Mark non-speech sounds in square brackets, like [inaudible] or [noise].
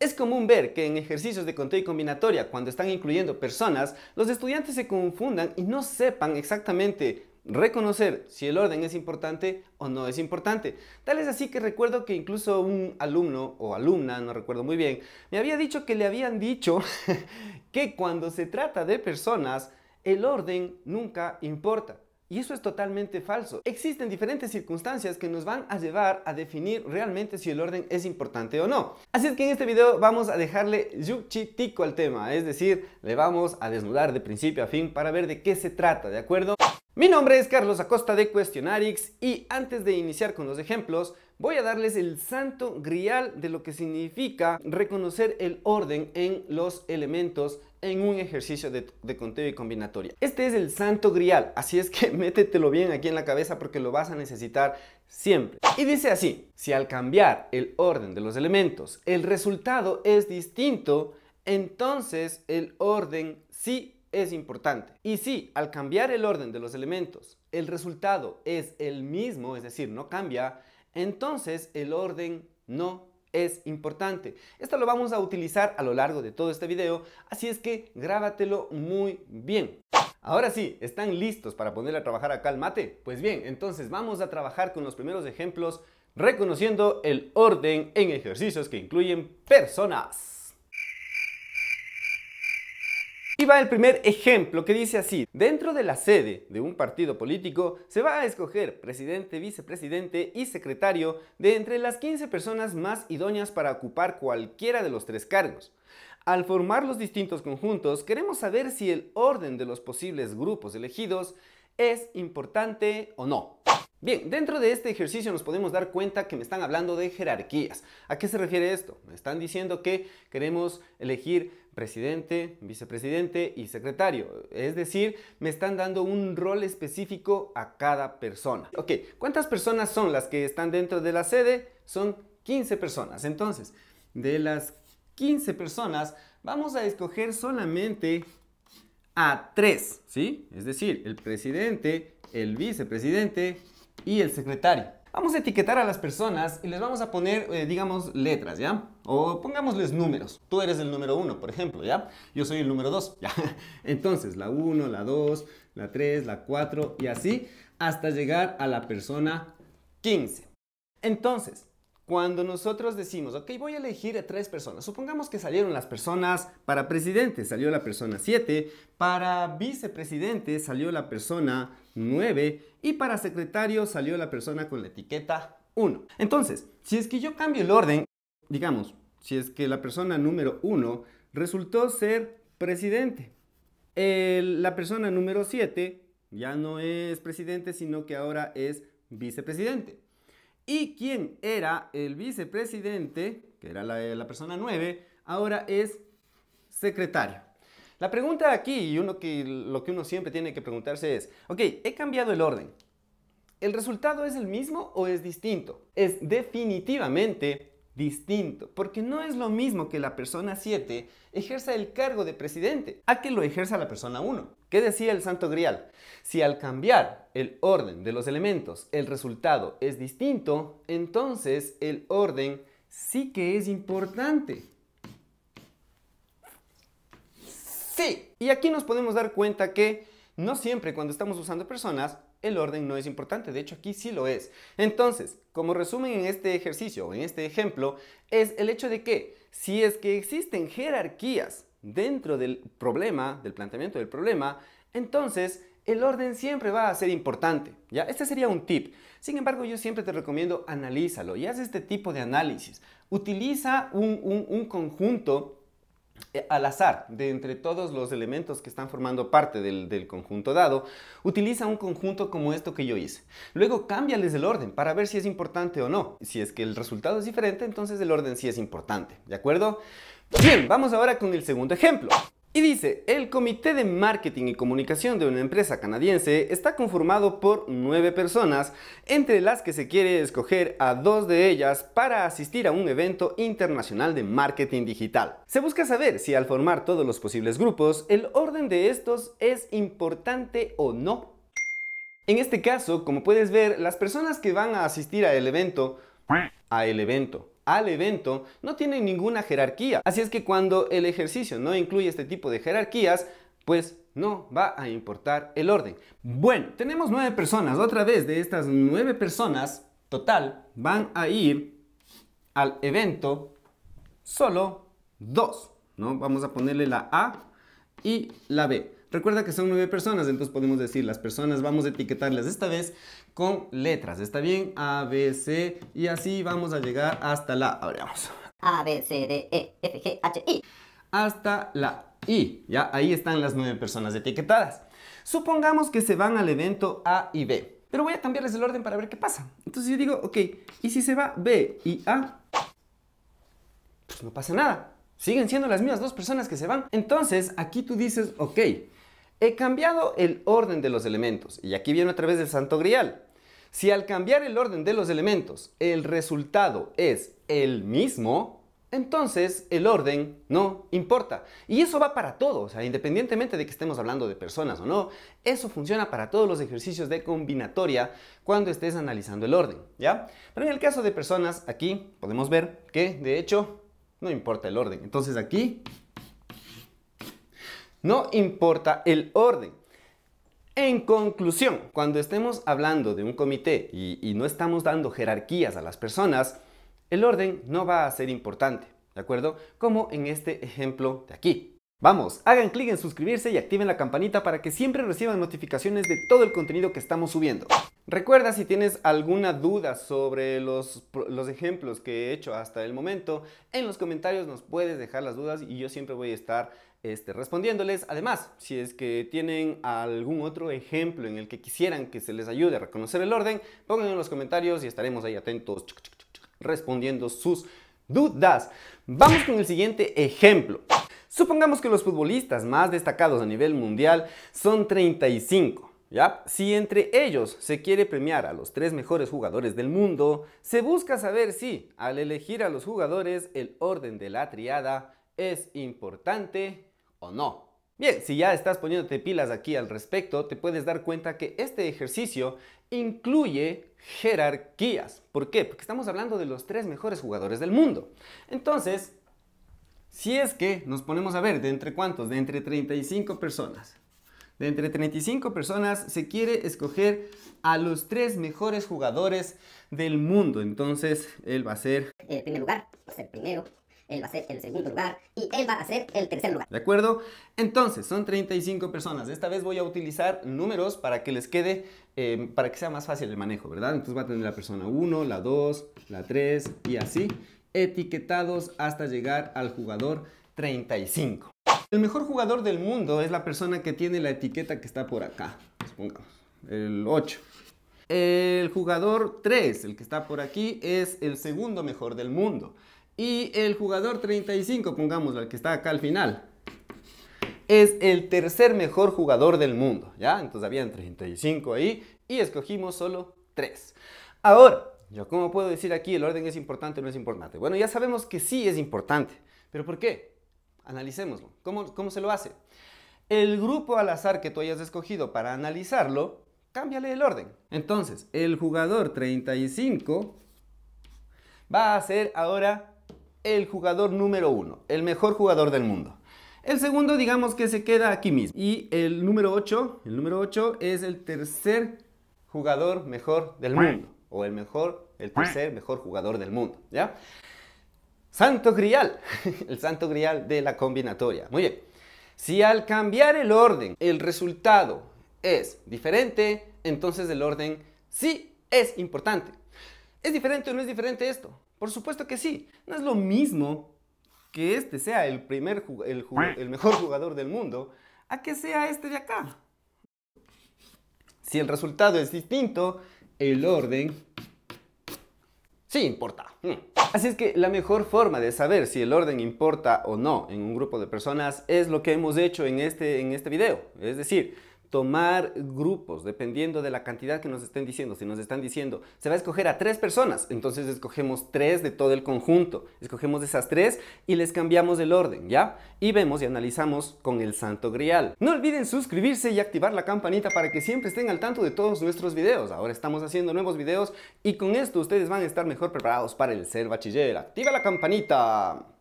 Es común ver que en ejercicios de conteo y combinatoria, cuando están incluyendo personas, los estudiantes se confundan y no sepan exactamente reconocer si el orden es importante o no es importante. Tal es así que recuerdo que incluso un alumno o alumna, no recuerdo muy bien, me había dicho que le habían dicho [laughs] que cuando se trata de personas, el orden nunca importa. Y eso es totalmente falso. Existen diferentes circunstancias que nos van a llevar a definir realmente si el orden es importante o no. Así es que en este video vamos a dejarle yuchitico al tema, es decir, le vamos a desnudar de principio a fin para ver de qué se trata, ¿de acuerdo? Mi nombre es Carlos Acosta de Questionarix y antes de iniciar con los ejemplos, voy a darles el santo grial de lo que significa reconocer el orden en los elementos en un ejercicio de, conteo y combinatoria. Este es el santo grial, así es que [laughs] métetelo bien aquí en la cabeza porque lo vas a necesitar siempre. Y dice así, si al cambiar el orden de los elementos el resultado es distinto, entonces el orden sí es importante. Y si al cambiar el orden de los elementos el resultado es el mismo, es decir, no cambia, entonces el orden no es importante. Esto lo vamos a utilizar a lo largo de todo este video, así es que grábatelo muy bien. Ahora sí, ¿están listos para poner a trabajar acá el mate? Pues bien, entonces vamos a trabajar con los primeros ejemplos reconociendo el orden en ejercicios que incluyen personas. Y va el primer ejemplo que dice así, dentro de la sede de un partido político se va a escoger presidente, vicepresidente y secretario de entre las 15 personas más idóneas para ocupar cualquiera de los tres cargos. Al formar los distintos conjuntos, queremos saber si el orden de los posibles grupos elegidos es importante o no. Bien, dentro de este ejercicio nos podemos dar cuenta que me están hablando de jerarquías. ¿A qué se refiere esto? Me están diciendo que queremos elegir presidente, vicepresidente y secretario. Es decir, me están dando un rol específico a cada persona. Ok, ¿cuántas personas son las que están dentro de la sede? Son 15 personas. Entonces, de las 15 personas, vamos a escoger solamente a 3, ¿sí? Es decir, el presidente, el vicepresidente y el secretario. Vamos a etiquetar a las personas y les vamos a poner, eh, digamos, letras, ¿ya? O pongámosles números. Tú eres el número 1, por ejemplo, ¿ya? Yo soy el número 2, [laughs] ¿ya? Entonces, la 1, la 2, la 3, la 4 y así hasta llegar a la persona 15. Entonces, cuando nosotros decimos, ok, voy a elegir a tres personas, supongamos que salieron las personas para presidente, salió la persona 7, para vicepresidente salió la persona 9 y para secretario salió la persona con la etiqueta 1. Entonces, si es que yo cambio el orden, digamos, si es que la persona número 1 resultó ser presidente, la persona número 7 ya no es presidente, sino que ahora es vicepresidente. Y quien era el vicepresidente, que era la, persona 9, ahora es secretario. La pregunta aquí, y uno que, lo que uno siempre tiene que preguntarse es, ok, he cambiado el orden. ¿El resultado es el mismo o es distinto? Es definitivamente distinto, porque no es lo mismo que la persona 7 ejerza el cargo de presidente a que lo ejerza la persona 1. ¿Qué decía el Santo Grial? Si al cambiar el orden de los elementos el resultado es distinto, entonces el orden sí que es importante. Sí. Y aquí nos podemos dar cuenta que no siempre cuando estamos usando personas el orden no es importante, de hecho aquí sí lo es. Entonces, como resumen en este ejercicio o en este ejemplo, es el hecho de que si es que existen jerarquías dentro del problema, del planteamiento del problema, entonces el orden siempre va a ser importante. ¿ya? Este sería un tip. Sin embargo, yo siempre te recomiendo analízalo y haz este tipo de análisis. Utiliza un, un conjunto eh, al azar de entre todos los elementos que están formando parte del, conjunto dado, utiliza un conjunto como esto que yo hice. Luego cámbiales el orden para ver si es importante o no. Si es que el resultado es diferente, entonces el orden sí es importante, ¿de acuerdo? Bien, vamos ahora con el segundo ejemplo. Y dice, el comité de marketing y comunicación de una empresa canadiense está conformado por nueve personas, entre las que se quiere escoger a dos de ellas para asistir a un evento internacional de marketing digital. Se busca saber si al formar todos los posibles grupos, el orden de estos es importante o no. En este caso, como puedes ver, las personas que van a asistir a el evento, a el evento, al evento no tienen ninguna jerarquía. Así es que cuando el ejercicio no incluye este tipo de jerarquías, pues no va a importar el orden. Bueno, tenemos nueve personas. Otra vez, de estas nueve personas, total, van a ir al evento solo dos. ¿no? Vamos a ponerle la A y la B. Recuerda que son nueve personas, entonces podemos decir las personas, vamos a etiquetarlas esta vez con letras. ¿Está bien? A, B, C y así vamos a llegar hasta la... Abramos. A, B, C, D, E, F, G, H, I. Hasta la I. Ya, ahí están las nueve personas etiquetadas. Supongamos que se van al evento A y B. Pero voy a cambiarles el orden para ver qué pasa. Entonces yo digo, ok, ¿y si se va B y A? Pues no pasa nada. Siguen siendo las mismas dos personas que se van. Entonces, aquí tú dices, ok, He cambiado el orden de los elementos y aquí viene otra vez el santo grial. Si al cambiar el orden de los elementos el resultado es el mismo, entonces el orden no importa. Y eso va para todo, o sea, independientemente de que estemos hablando de personas o no, eso funciona para todos los ejercicios de combinatoria cuando estés analizando el orden, ¿ya? Pero en el caso de personas, aquí podemos ver que de hecho no importa el orden. Entonces aquí no importa el orden. En conclusión, cuando estemos hablando de un comité y, no estamos dando jerarquías a las personas, el orden no va a ser importante, ¿de acuerdo? Como en este ejemplo de aquí. Vamos, hagan clic en suscribirse y activen la campanita para que siempre reciban notificaciones de todo el contenido que estamos subiendo. Recuerda si tienes alguna duda sobre los, los, ejemplos que he hecho hasta el momento, en los comentarios nos puedes dejar las dudas y yo siempre voy a estar este, respondiéndoles. Además, si es que tienen algún otro ejemplo en el que quisieran que se les ayude a reconocer el orden, pónganlo en los comentarios y estaremos ahí atentos respondiendo sus dudas. Vamos con el siguiente ejemplo. Supongamos que los futbolistas más destacados a nivel mundial son 35. ¿Ya? Si entre ellos se quiere premiar a los tres mejores jugadores del mundo, se busca saber si, al elegir a los jugadores, el orden de la triada es importante o no. Bien, si ya estás poniéndote pilas aquí al respecto, te puedes dar cuenta que este ejercicio incluye jerarquías. ¿Por qué? Porque estamos hablando de los tres mejores jugadores del mundo. Entonces, si es que nos ponemos a ver, ¿de entre cuántos? De entre 35 personas. De entre 35 personas se quiere escoger a los tres mejores jugadores del mundo. Entonces, él va a ser... El primer lugar, va a ser primero, él va a ser el segundo lugar y él va a ser el tercer lugar. ¿De acuerdo? Entonces, son 35 personas. Esta vez voy a utilizar números para que les quede, eh, para que sea más fácil el manejo, ¿verdad? Entonces va a tener la persona 1, la 2, la 3 y así etiquetados hasta llegar al jugador 35. El mejor jugador del mundo es la persona que tiene la etiqueta que está por acá. Supongamos, el 8. El jugador 3, el que está por aquí, es el segundo mejor del mundo. Y el jugador 35, pongámoslo, el que está acá al final, es el tercer mejor jugador del mundo. ¿Ya? Entonces habían 35 ahí y escogimos solo 3. Ahora, yo, ¿cómo puedo decir aquí el orden es importante o no es importante? Bueno, ya sabemos que sí es importante. ¿Pero por qué? Analicémoslo. ¿Cómo, ¿Cómo se lo hace? El grupo al azar que tú hayas escogido para analizarlo, cámbiale el orden. Entonces, el jugador 35 va a ser ahora el jugador número uno, el mejor jugador del mundo. El segundo, digamos que se queda aquí mismo. Y el número 8, el número 8 es el tercer jugador mejor del mundo o el mejor, el tercer mejor jugador del mundo, ¿ya? Santo Grial, [laughs] el santo grial de la combinatoria. Muy bien, si al cambiar el orden el resultado es diferente, entonces el orden sí es importante. ¿Es diferente o no es diferente esto? Por supuesto que sí. No es lo mismo que este sea el, primer, el, el mejor jugador del mundo a que sea este de acá. Si el resultado es distinto, el orden sí importa. Mm. Así es que la mejor forma de saber si el orden importa o no en un grupo de personas es lo que hemos hecho en este, en este video. Es decir, tomar grupos, dependiendo de la cantidad que nos estén diciendo. Si nos están diciendo, se va a escoger a tres personas, entonces escogemos tres de todo el conjunto. Escogemos esas tres y les cambiamos el orden, ¿ya? Y vemos y analizamos con el santo grial. No olviden suscribirse y activar la campanita para que siempre estén al tanto de todos nuestros videos. Ahora estamos haciendo nuevos videos y con esto ustedes van a estar mejor preparados para el ser bachiller. ¡Activa la campanita!